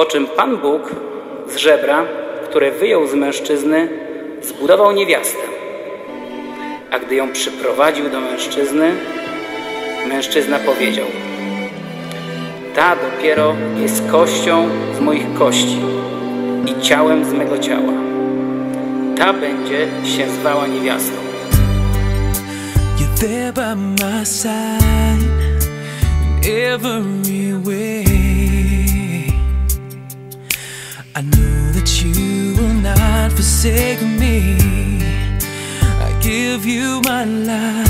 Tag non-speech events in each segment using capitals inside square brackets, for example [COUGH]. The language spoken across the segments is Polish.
Po czym Pan Bóg z żebra, które wyjął z mężczyzny, zbudował niewiastę. A gdy ją przyprowadził do mężczyzny, mężczyzna powiedział: Ta dopiero jest kością z moich kości i ciałem z mego ciała. Ta będzie się zwała niewiastą. You're there by my side every way. I know that you will not forsake me. I give you my life.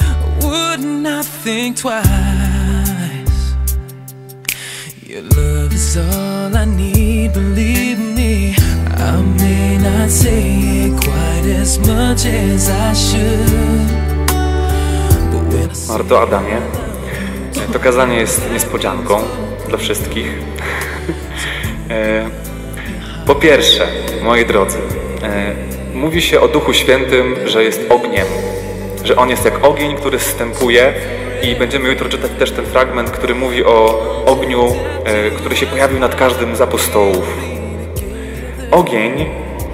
I would not think twice. Your love is all I need, believe me. I may not say it quite as much as I should. But when I say Marto Adamie, to kazanie jest niespodzianką dla wszystkich. [LAUGHS] E, Po pierwsze, moi drodzy, e, mówi się o Duchu Świętym, że jest ogniem, że On jest jak ogień, który zstępuje i będziemy jutro czytać też ten fragment, który mówi o ogniu, e, który się pojawił nad każdym z apostołów. Ogień,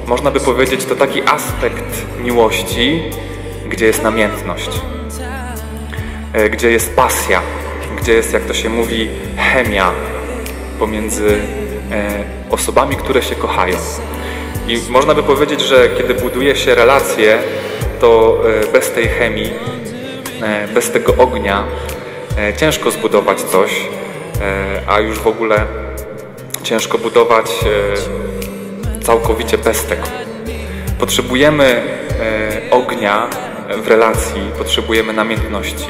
można by powiedzieć, to taki aspekt miłości, gdzie jest namiętność gdzie jest pasja, gdzie jest, jak to się mówi, chemia pomiędzy osobami, które się kochają. I można by powiedzieć, że kiedy buduje się relacje, to e, bez tej chemii, e, bez tego ognia e, ciężko zbudować coś, e, a już w ogóle ciężko budować e, całkowicie bez tego. Potrzebujemy e, ognia w relacji, potrzebujemy namiętności,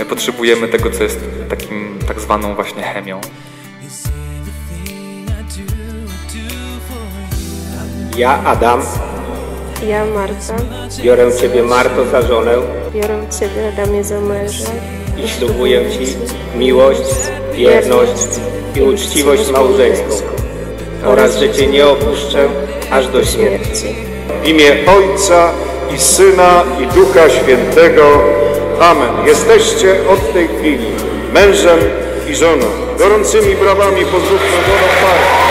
e, potrzebujemy tego, co jest takim tak zwaną właśnie chemią. Ja, Adam, Ja, Marta, biorę Ciebie, Marto, za żonę biorę Ciebie, Adamie, za męża i ślubuję Ci miłość, wierność i uczciwość małżeńską oraz, że Cię nie opuszczę aż do śmierci. W imię Ojca i Syna i Ducha Świętego. Amen. Jesteście od tej chwili mężem i żoną. Gorącymi brawami pozdrówmy młodą parę.